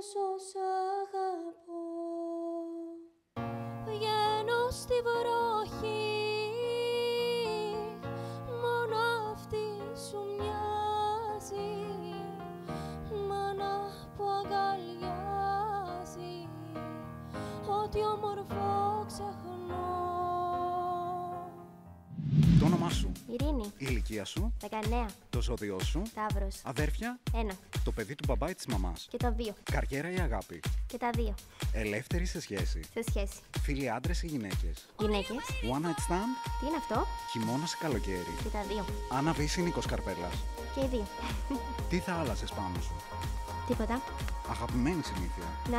όσο σ' αγαπώ. Βγαίνω στη βροχή. Μόνο αυτή σου μοιάζει. Μάνα που αγκαλιάζει. Ό,τι όμορφο ξεχνά. Ειρήνη, η ηλικία σου, 19. το ζώδιό σου, Ταύρος, αδέρφια, 1. το παιδί του μπαμπά ή της μαμάς, Και τα δύο. καριέρα ή αγάπη, Και τα δύο. ελεύθερη σε σχέση, Σε σχέση. φίλοι άντρες ή γυναίκες, Γυναίκες, one night stand, τι είναι αυτό; χειμώνα ή καλοκαίρι, Και τα δύο. Άννα Βύση ή Νίκος Καρπέλας. Και οι δύο. Τι θα άλλασες πάνω σου, Τίποτα. αγαπημένη συνήθεια, Να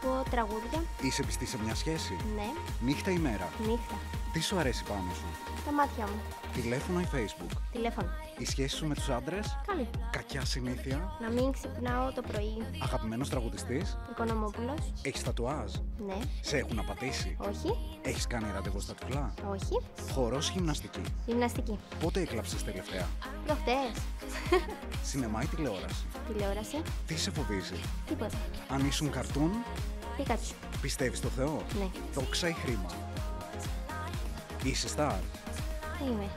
πω τραγούδια. είσαι πιστή σε μια σχέση, Ναι. νύχτα ή μέρα, Νύχτα. τι σου αρέσει πάνω σου, Τα μάτια μου. τηλέφωνο ή facebook, Τηλέφωνο. η σχέση σου με τους άντρες, Καλή. κακιά συνήθεια, Να μην ξυπνάω το πρωί. αγαπημένος τραγουδιστής, Οικονομόπουλος. έχεις τατουάζ, Ναι. σε έχουν απατήσει, Όχι. έχεις κάνει ραντεβού στα τουφλά, Όχι. χορός γυμναστική, Γυμναστική. πότε έκλαψες τελευταία, Προχτές. σινεμά ή τηλεόραση, Τηλεόραση. τι σε φοβίζει, Τίποτα. αν ήσουν καρτούν, Πίκατσου. πιστεύεις στο Θεό, Ναι. δόξα ή χρήμα, είσαι στάρ; Είμαι.